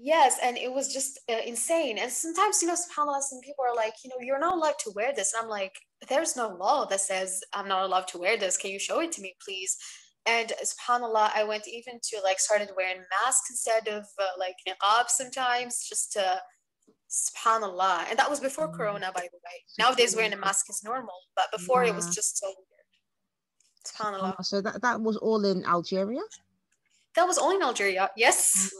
Yes, and it was just uh, insane. And sometimes, you know, subhanAllah, some people are like, you know, you're not allowed to wear this. And I'm like, there's no law that says I'm not allowed to wear this. Can you show it to me, please? And subhanAllah, I went even to like started wearing masks instead of uh, like niqab sometimes, just to subhanAllah. And that was before Mm. Corona, by the way. Nowadays, wearing a mask is normal, but before it was just so weird. SubhanAllah. So that, that was all in Algeria? That was only in Algeria. Yes.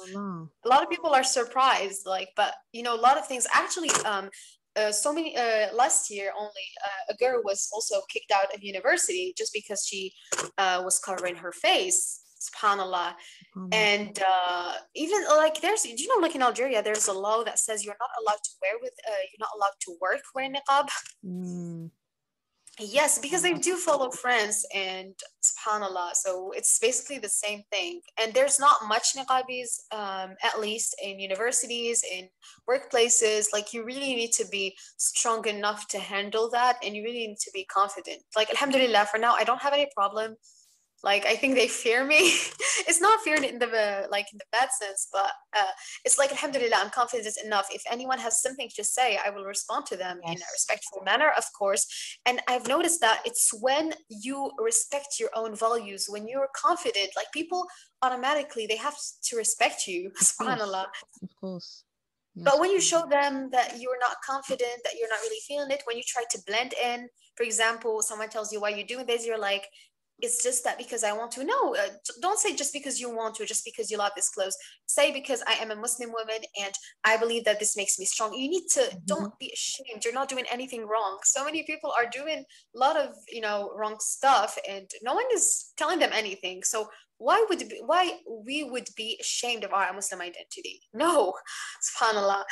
A lot of people are surprised like but you know a lot of things actually um uh, so many uh, last year only uh, a girl was also kicked out of university just because she uh, was covering her face subhanallah. Oh, and uh, even like there's do you know like in algeria there's a law that says you're not allowed to wear with uh, you're not allowed to work wearing niqab? Mm, Yes, because they do follow France and subhanAllah. So it's basically the same thing. And there's not much niqabis, um, at least in universities, in workplaces. Like you really need to be strong enough to handle that and you really need to be confident. Like Alhamdulillah, for now I don't have any problem. Like I think they fear me. it's not fear in the like in the bad sense, but uh, it's like Alhamdulillah, I'm confident enough. If anyone has something to say, I will respond to them in a respectful manner, of course. And I've noticed that it's when you respect your own values, when you're confident, like people automatically they have to respect you. Subhanallah. of course. Yes. But when you show them that you're not confident, that you're not really feeling it, when you try to blend in, for example, someone tells you why you're doing this, you're like, it's just that because I want to. No, uh, don't say just because you want to, just because you love this clothes. Say because I am a Muslim woman and I believe that this makes me strong. You need to don't be ashamed. You're not doing anything wrong. So many people are doing a lot of you know wrong stuff, and no one is telling them anything. So why would be, why we would be ashamed of our Muslim identity? No, Subhanallah.